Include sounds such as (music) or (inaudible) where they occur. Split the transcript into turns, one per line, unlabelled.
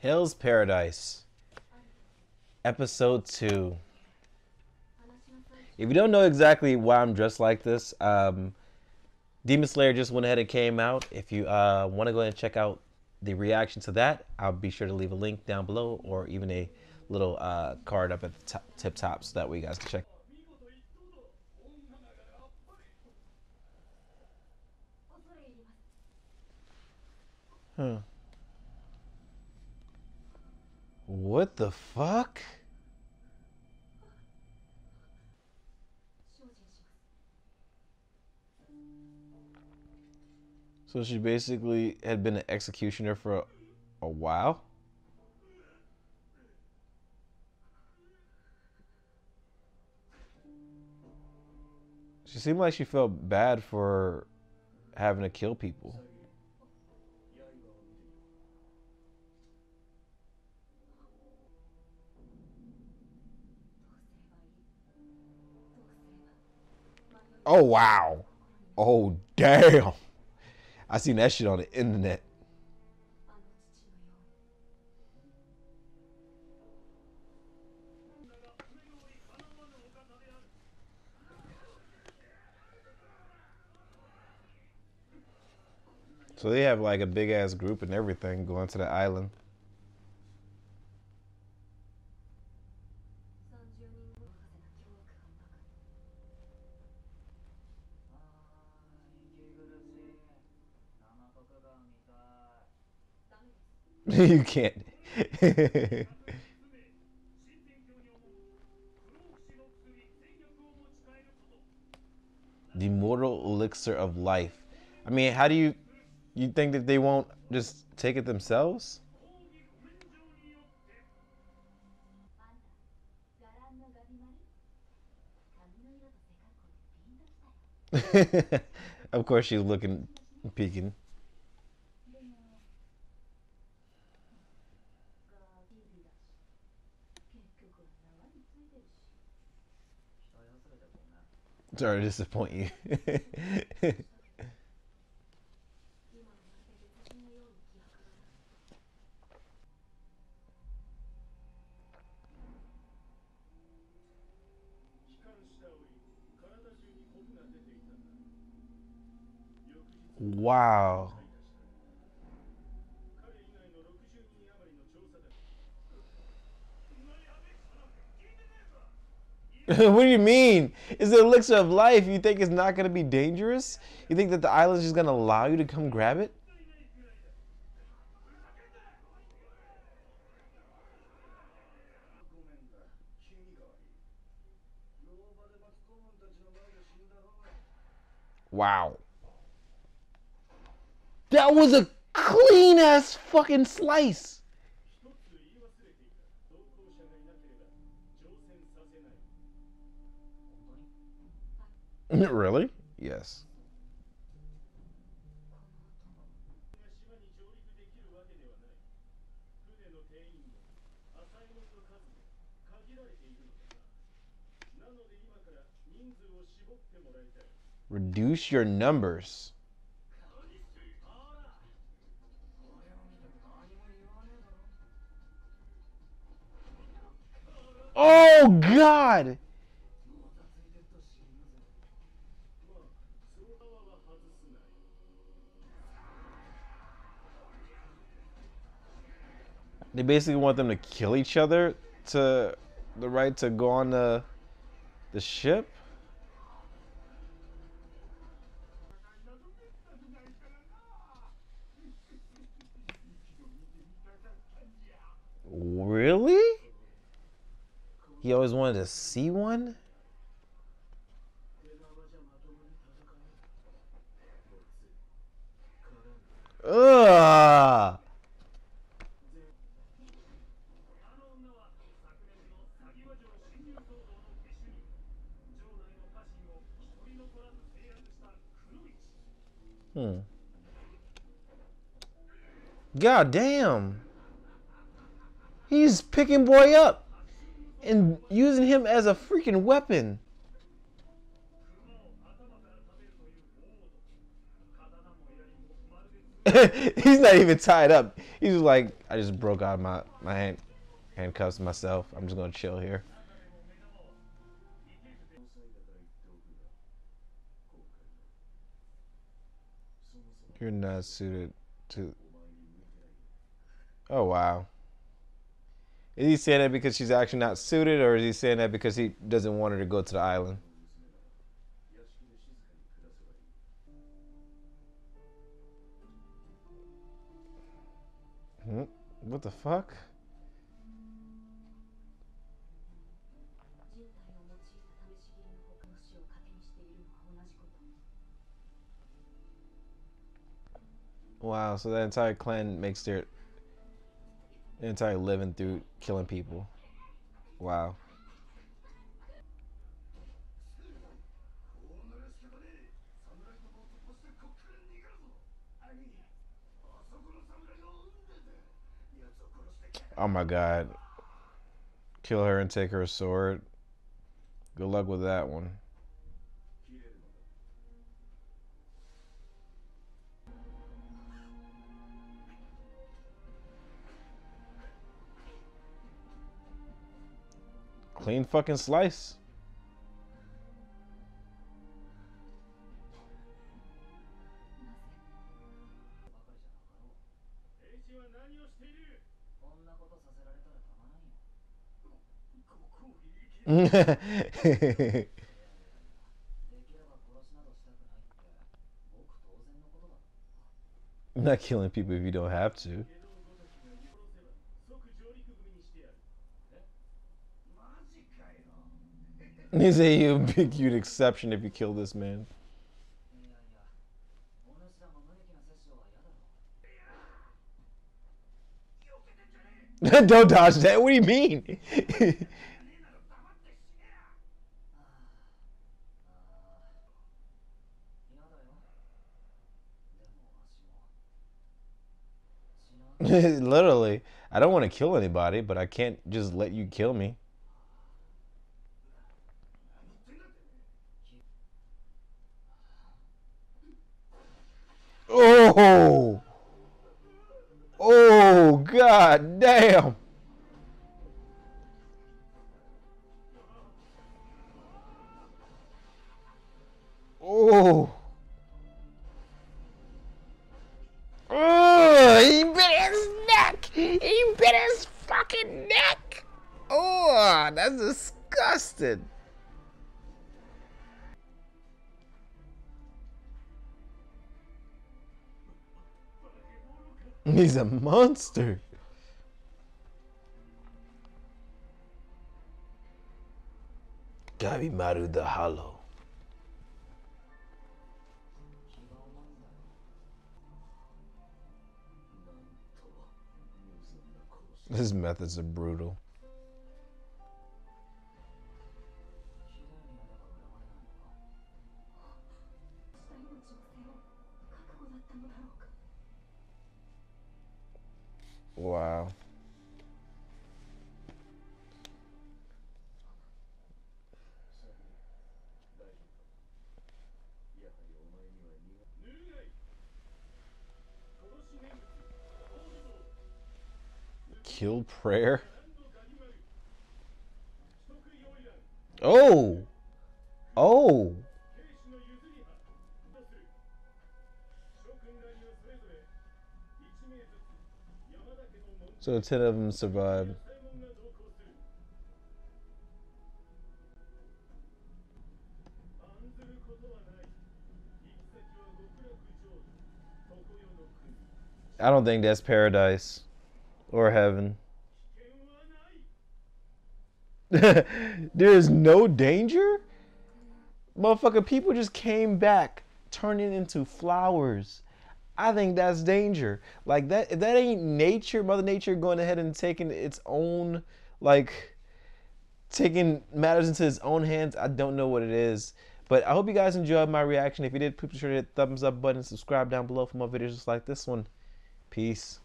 Hell's Paradise, Episode 2. If you don't know exactly why I'm dressed like this, um, Demon Slayer just went ahead and came out. If you uh, want to go ahead and check out the reaction to that, I'll be sure to leave a link down below or even a little uh, card up at the top, tip top so that way you guys can check. Huh. What the fuck? So she basically had been an executioner for a, a while? She seemed like she felt bad for having to kill people. Oh wow. Oh damn. I seen that shit on the internet. So they have like a big ass group and everything going to the island. (laughs) you can't. the mortal elixir of life. I mean, how do you you think that they won't just take it themselves? (laughs) of course she's looking peeking. Sorry to disappoint you. wow. (laughs) what do you mean? It's the elixir of life. You think it's not going to be dangerous? You think that the island's just going to allow you to come grab it? Wow. That was a clean ass fucking slice. (laughs) really? Yes. Reduce your numbers. Oh, God! They basically want them to kill each other to the right to go on the the ship. Really? He always wanted to see one? Hmm. God damn. He's picking boy up and using him as a freaking weapon. (laughs) He's not even tied up. He's like, I just broke out my my hand handcuffs myself. I'm just gonna chill here. You're not suited to. Oh wow. Is he saying that because she's actually not suited, or is he saying that because he doesn't want her to go to the island? Hmm? What the fuck? So that entire clan makes their entire living through killing people. Wow. Oh my god. Kill her and take her sword. Good luck with that one. Clean fucking slice. (laughs) not killing people if you don't have to. He's a big huge exception if you kill this man. (laughs) Don't dodge that. What do you mean? (laughs) Literally, I don't want to kill anybody, but I can't just let you kill me. Oh! Oh, god damn! Oh! Oh, he bit his neck! He bit his fucking neck! Oh, that's disgusting. He's a monster. Gabimaru the Hollow. His methods are brutal. Kill prayer? Oh! Oh! So ten of them survived. I don't think that's paradise or heaven. (laughs) there is no danger? Motherfucker, people just came back turning into flowers. I think that's danger. Like that if that ain't nature, Mother Nature going ahead and taking its own like taking matters into its own hands. I don't know what it is. But I hope you guys enjoyed my reaction. If you did, please be sure to hit thumbs up button, subscribe down below for more videos just like this one. Peace.